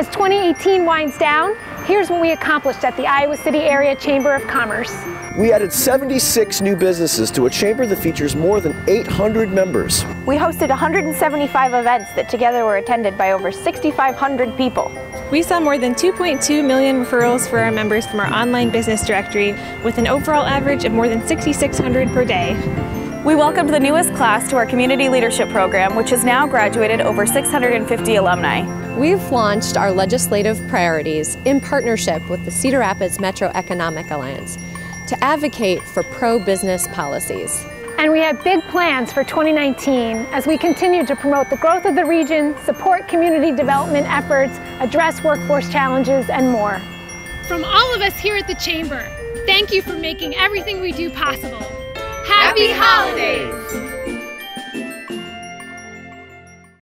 As 2018 winds down, here's what we accomplished at the Iowa City Area Chamber of Commerce. We added 76 new businesses to a chamber that features more than 800 members. We hosted 175 events that together were attended by over 6,500 people. We saw more than 2.2 million referrals for our members from our online business directory, with an overall average of more than 6,600 per day. We welcomed the newest class to our Community Leadership Program, which has now graduated over 650 alumni. We've launched our legislative priorities in partnership with the Cedar Rapids Metro Economic Alliance to advocate for pro-business policies. And we have big plans for 2019 as we continue to promote the growth of the region, support community development efforts, address workforce challenges, and more. From all of us here at the Chamber, thank you for making everything we do possible. Holidays!